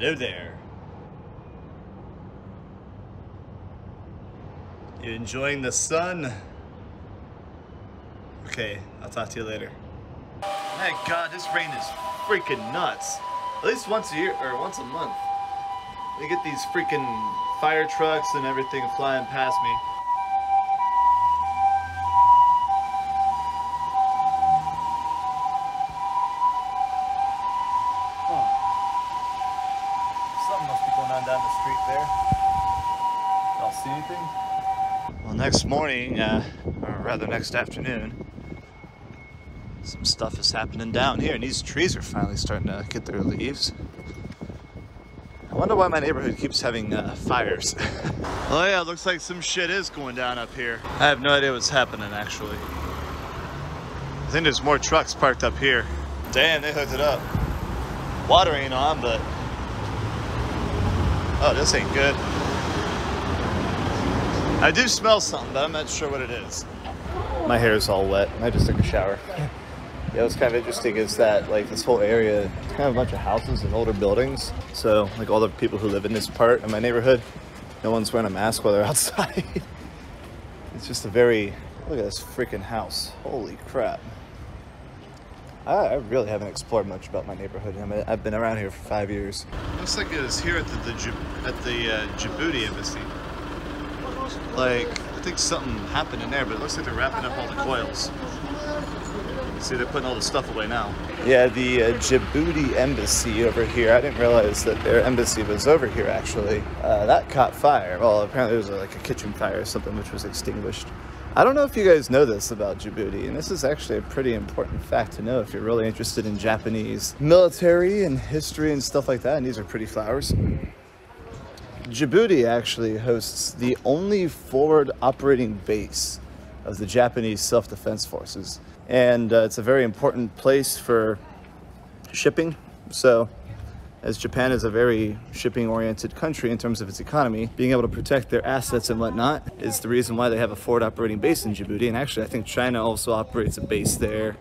Hello there. You enjoying the sun? Okay, I'll talk to you later. My God, this rain is freaking nuts. At least once a year or once a month. They get these freaking fire trucks and everything flying past me. Morning, uh, or rather next afternoon, some stuff is happening down here, and these trees are finally starting to get their leaves. I wonder why my neighborhood keeps having uh, fires. oh yeah, looks like some shit is going down up here. I have no idea what's happening actually. I think there's more trucks parked up here. Damn, they hooked it up. Water ain't on, but oh, this ain't good. I do smell something, but I'm not sure what it is. My hair is all wet. I just took a shower. Yeah, what's kind of interesting is that like this whole area, it's kind of a bunch of houses and older buildings. So like all the people who live in this part of my neighborhood, no one's wearing a mask while they're outside. it's just a very look at this freaking house. Holy crap! I, I really haven't explored much about my neighborhood. I mean, I've been around here for five years. Looks like it is here at the, the at the uh, Djibouti embassy. Like I think something happened in there, but it looks like they're wrapping up all the coils. See, they're putting all the stuff away now. Yeah, the uh, Djibouti embassy over here. I didn't realize that their embassy was over here, actually. Uh, that caught fire. Well, apparently there was like a kitchen fire or something which was extinguished. I don't know if you guys know this about Djibouti, and this is actually a pretty important fact to know if you're really interested in Japanese military and history and stuff like that, and these are pretty flowers. Djibouti actually hosts the only forward operating base of the Japanese self-defense forces and uh, it's a very important place for shipping. So, as Japan is a very shipping oriented country in terms of its economy, being able to protect their assets and whatnot is the reason why they have a forward operating base in Djibouti. And actually, I think China also operates a base there.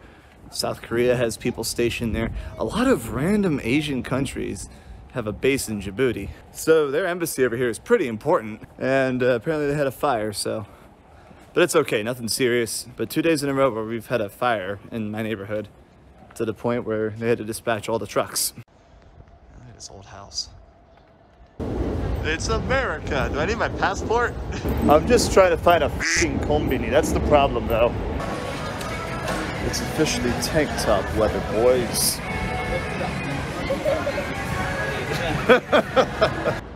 South Korea has people stationed there. A lot of random Asian countries have a base in Djibouti. So their embassy over here is pretty important. And uh, apparently they had a fire, so but it's okay, nothing serious. But two days in a row where we've had a fire in my neighborhood to the point where they had to dispatch all the trucks. Look at this old house. It's America. Do I need my passport? I'm just trying to find a f***ing combini. That's the problem though. It's officially tank top weather, boys. Yeah.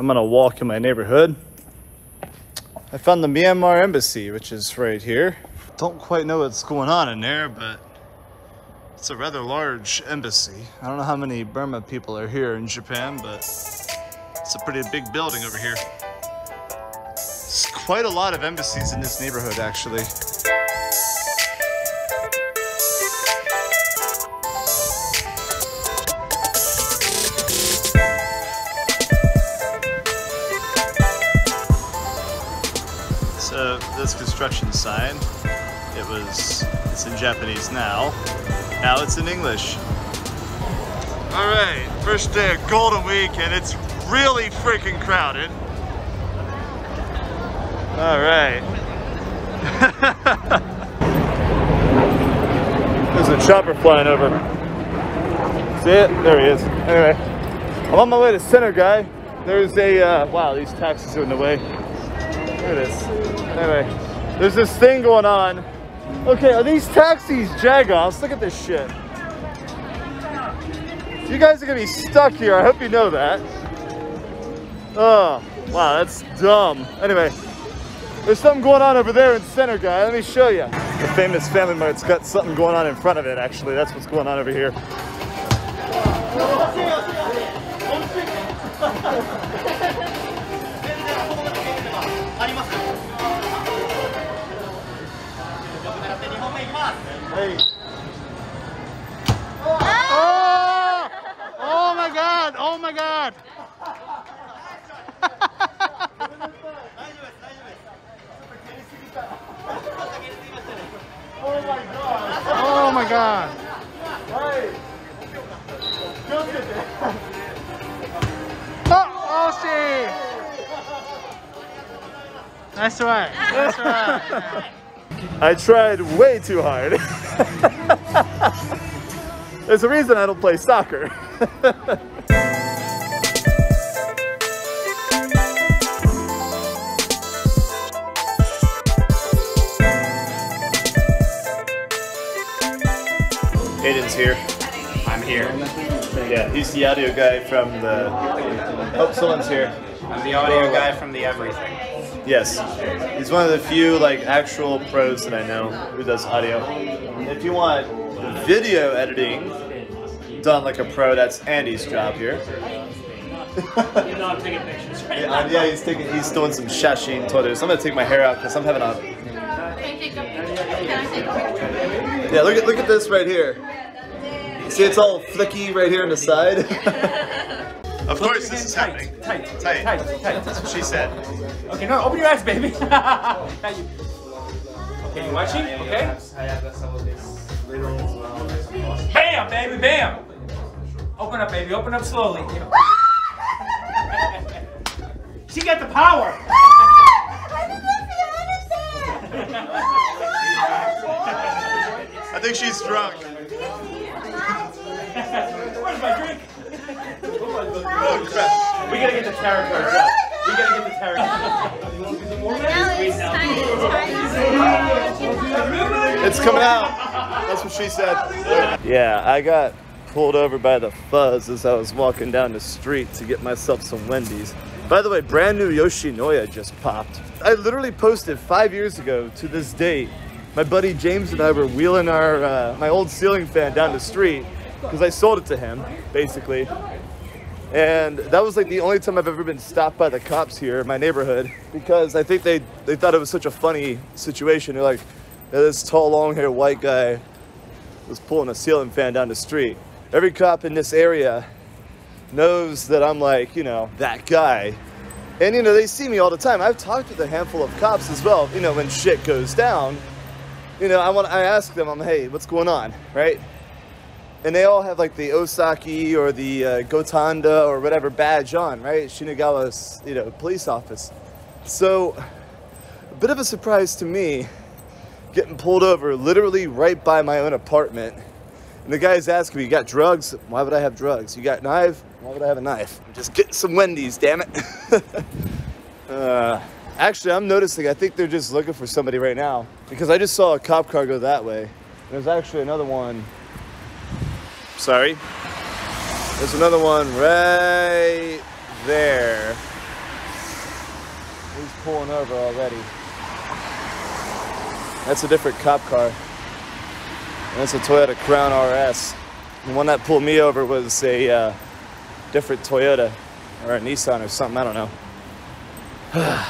I'm gonna walk in my neighborhood. I found the Myanmar embassy, which is right here. Don't quite know what's going on in there, but it's a rather large embassy. I don't know how many Burma people are here in Japan, but it's a pretty big building over here. There's quite a lot of embassies in this neighborhood, actually. This construction sign, it was, it's in Japanese now. Now it's in English. All right, first day of Golden Week and it's really freaking crowded. All right. There's a chopper flying over. See it? There he is. Anyway, I'm on my way to Center Gai. There's a, uh, wow, these taxis are in the way. Look at this. Anyway, there's this thing going on. Okay, are these taxis jagoffs? Look at this shit. You guys are gonna be stuck here. I hope you know that. Oh, wow, that's dumb. Anyway, There's something going on over there in center, Gai. Let me show you. The famous Family Mart's got something going on in front of it, actually. That's what's going on over here. Hey. Ah! Oh! Oh my god! Oh my god! Oh my god! Oh, oh shit! Nice one. Nice one. I tried way too hard. There's a reason I don't play soccer. Aiden's here. I'm here. Yeah, he's the audio guy from the. Oh, someone's here. I'm the audio guy from the everything. Yes, he's one of the few like actual pros that I know who does audio. If you want video editing done like a pro, that's Andy's job here. You know I'm taking pictures Yeah, yeah, he's taking, he's doing some shashin photos. I'm gonna take my hair out because I'm having a. Yeah, look at look at this right here. See, it's all flicky right here on the side. of course, this is tight, happening. Tight, Tight. tight, tight. That's what she said. Okay, no, open your eyes, baby. Okay, you watching? Okay. Bam, baby, bam. Open up, baby. Open up slowly. she got the power. I think she's drunk. Oh crap! We gotta get the tarot cards out. We gotta get the tarot cards. It's coming out. That's what she said. Yeah, I got pulled over by the fuzz as I was walking down the street to get myself some Wendy's. By the way, brand new Yoshinoya just popped. I literally posted five years ago to this date. My buddy James and I were wheeling our uh, my old ceiling fan down the street because I sold it to him, basically. And that was like the only time I've ever been stopped by the cops here in my neighborhood because I think they, they thought it was such a funny situation. They're like, "Yeah, this tall, long haired white guy was pulling a ceiling fan down the street. Every cop in this area knows that I'm like, you know, that guy. And, you know, they see me all the time. I've talked with a handful of cops as well, you know, when shit goes down. You know, I want I ask them, I'm, hey, what's going on, right? And they all have like the Osaki or the uh, Gotanda or whatever badge on, right? Shinagawa's, you know, police office. So, a bit of a surprise to me getting pulled over literally right by my own apartment. And the guy's asking me, You got drugs? Why would I have drugs? You got knife? Why would I have a knife? I'm just getting some Wendy's, damn it. uh, actually, I'm noticing, I think they're just looking for somebody right now because I just saw a cop car go that way. There's actually another one Sorry. There's another one right there. He's pulling over already. That's a different cop car. That's a Toyota Crown RS. The one that pulled me over was a uh, different Toyota or a Nissan or something. I don't know.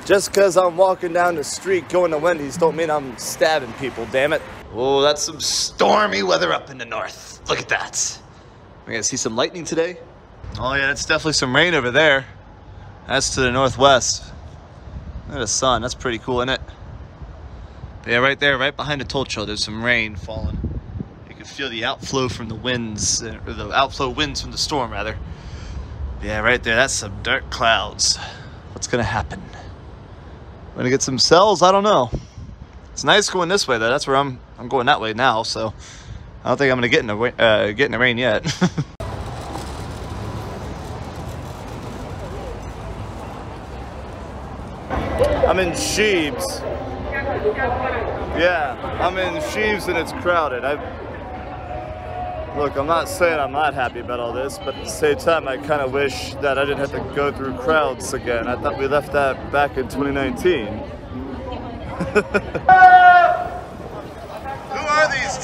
Just because I'm walking down the street going to Wendy's don't mean I'm stabbing people, damn it. Oh, that's some stormy weather up in the north. Look at that. We're gonna see some lightning today. Oh yeah, that's definitely some rain over there. That's to the northwest. Look at the sun, that's pretty cool, isn't it? But yeah, right there, right behind the toll trail, there's some rain falling. You can feel the outflow from the winds, uh, or the outflow winds from the storm, rather. Yeah, right there, that's some dark clouds. What's gonna happen? We're gonna get some cells? I don't know. It's nice going this way though. That's where I'm. I'm going that way now, so I don't think I'm gonna get in the uh, get in the rain yet. I'm in Sheeps. Yeah, I'm in Sheeps and it's crowded. I Look, I'm not saying I'm not happy about all this, but at the same time, I kind of wish that I didn't have to go through crowds again. I thought we left that back in 2019.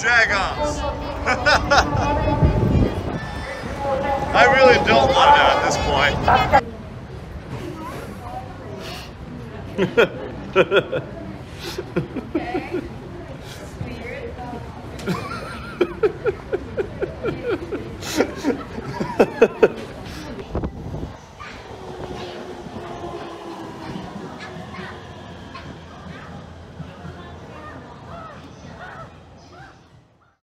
Dragons. I really don't want to at this point. okay.